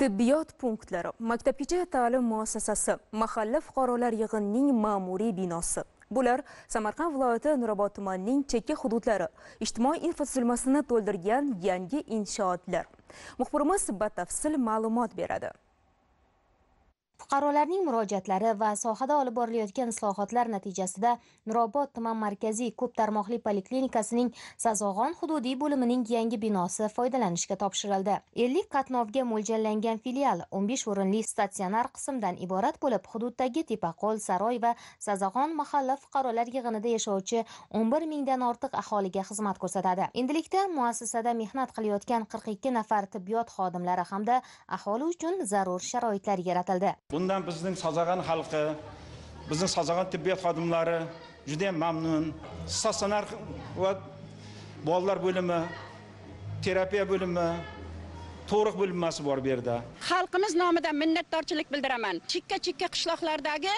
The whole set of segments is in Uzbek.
tibbiyot punktlari maktabgacha ta'lim muassasasi mahalla fuqarolar yig'inining ma'muriy binosi. Bular samarqand viloyati nurobod tumanining chekka hududlari ijtimoiy infratuzilmasini to'ldirgan yangi inshootlar. Muxbirimiz batafsil ma'lumot beradi. Fuqarolarning murojaatlari va sohada olib borilayotgan islohotlar natijasida nurobod tuman markaziy ko'p tarmoqli poliklinikasining sazog'on hududiy bo'limining yangi binosi foydalanishga topshirildi. Ellik qatnovga mo'ljallangan filial o'n besh o'rinli statsionar qismdan iborat bo'lib hududdagi tepaqo'l saroy va sazog'on mahalla fuqarolar yig'inida yashovchi o'n bir mingdan ortiq aholiga xizmat ko'rsatadi. Endilikda muassasada mehnat qilayotgan qirq ikki nafar tibbiyot xodimlari hamda aholi uchun zarur sharoitlar yaratildi. Bundan bizning sazag'an xalqi bizning sazag'an tibbiyot xodimlari juda yam mamnun. Statsionar va bolalar bo'limi terapiya bo'limi tug'ruq bo'linmasi bor bu yerda. Xalqimiz nomidan minnatdorchilik bildiraman. Chekka chekka qishloqlardagi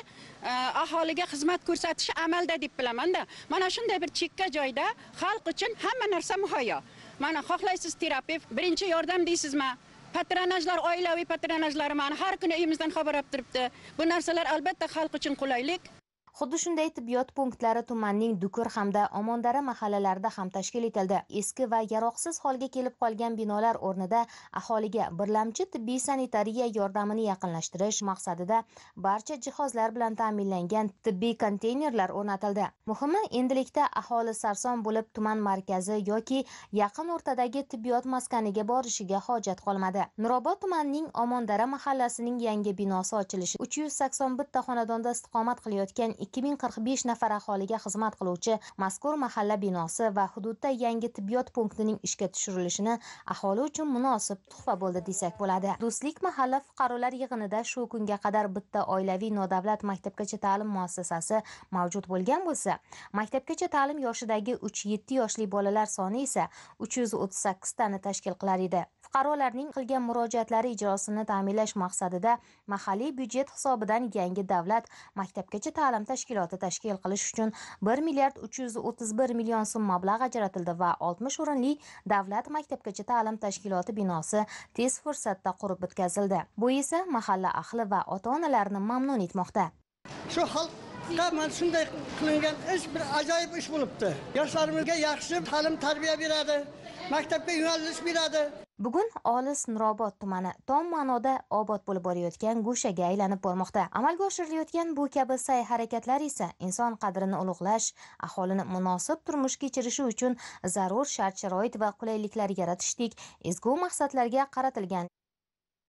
e, aholiga xizmat ko'rsatish amalda deb bilamanda. Mana shunday bir chekka joyda xalq uchun hamma narsa muhayyo. Mana xohlaysiz terapevt birinchi yordam deysizmi? Patronajlar oilaviy patronajlari mana har kuni uyimizdan xabar olib turibdi. Bu narsalar albatta xalq uchun qulaylik. Xuddi shunday tibbiyot punktlari tumanning dukur hamda omondara mahallalarida ham tashkil etildi. Eski va yaroqsiz holga kelib qolgan binolar o'rnida aholiga birlamchi tibbiy sanitariya yordamini yaqinlashtirish maqsadida barcha jihozlar bilan ta'minlangan tibbiy konteynerlar o'rnatildi. Muhimi endilikda aholi sarson bo'lib tuman markazi yoki yaqin o'rtadagi tibbiyot maskaniga borishiga hojat qolmadi. Nurobod tumanining omondara mahallasining yangi binosi ochilishi uch yuz sakson bitta xonadonda istiqomat qilayotgan ikki ming qirq besh nafar aholiga xizmat qiluvchi mazkur mahalla binosi va hududda yangi tibbiyot punktining ishga tushirilishini aholi uchun munosib tuhfa bo'ldi desak bo'ladi. Do'stlik mahalla fuqarolar yig'inida shu kunga qadar bitta oilaviy nodavlat maktabgacha ta'lim muassasasi mavjud bo'lgan bo'lsa maktabgacha ta'lim yoshidagi uch yetti yoshli bolalar soni esa uch yuz o'ttiz sakkiztani tashkil qilar edi. Fuqarolarning qilgan murojaatlari ijrosini ta'minlash maqsadida mahalliy byudjet hisobidan yangi davlat maktabgacha ta'lim tashkiloti tashkil qilish uchun 1 milliard uch yuz o'ttiz bir million so'm mablag' ajratildi va oltmish o'rinli davlat maktabgacha ta'lim tashkiloti binosi tez fursatda qurib bitkazildi. Bu esa mahalla ahli va ota onalarni mamnun etmoqda. Shu xalq mana shunday qilingan ish bir ajoyib ish bo'libdi. Yoshlarimizga yaxshi ta'lim tarbiya beradi maktabga yo'nalish beradi. Bugun olis nurobod tumani tom ma'noda obod bo'lib borayotgan go'shaga aylanib bormoqda. Amalga oshirilayotgan bu kabi sa'y harakatlar esa inson qadrini ulug'lash aholini munosib turmush kechirishi uchun zarur shart sharoit va qulayliklar yaratishdek ezgu maqsadlarga qaratilgan.